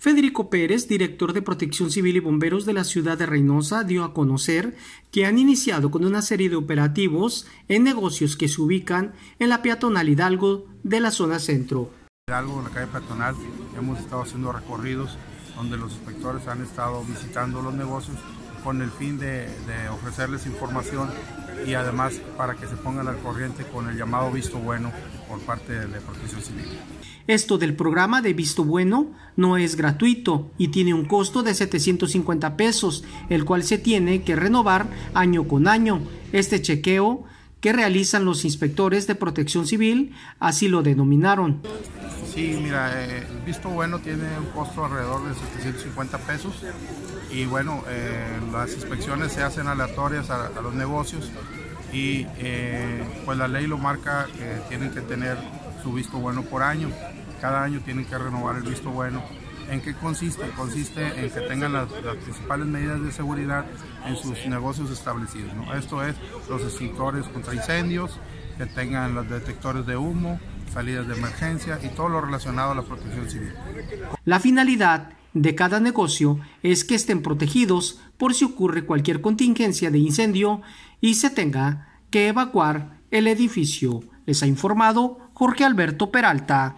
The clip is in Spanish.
Federico Pérez, director de Protección Civil y Bomberos de la ciudad de Reynosa, dio a conocer que han iniciado con una serie de operativos en negocios que se ubican en la peatonal Hidalgo de la zona centro. Hidalgo, en la calle peatonal, hemos estado haciendo recorridos donde los inspectores han estado visitando los negocios con el fin de, de, ofrecerles información y además para que se pongan al corriente con el llamado visto bueno por parte de Protección Civil. Esto del programa de visto bueno no es gratuito y tiene un costo de 750 pesos, el cual se tiene que renovar año con año. Este chequeo que realizan los inspectores de protección civil así lo denominaron. Sí, mira, eh, el visto bueno tiene un costo alrededor de 750 pesos y bueno, eh, las inspecciones se hacen aleatorias a, a los negocios y eh, pues la ley lo marca que tienen que tener su visto bueno por año. Cada año tienen que renovar el visto bueno. ¿En qué consiste? Consiste en que tengan las, las principales medidas de seguridad en sus negocios establecidos. ¿no? Esto es los extintores contra incendios, que tengan los detectores de humo, salidas de emergencia y todo lo relacionado a la protección civil. La finalidad de cada negocio es que estén protegidos por si ocurre cualquier contingencia de incendio y se tenga que evacuar el edificio. Les ha informado Jorge Alberto Peralta.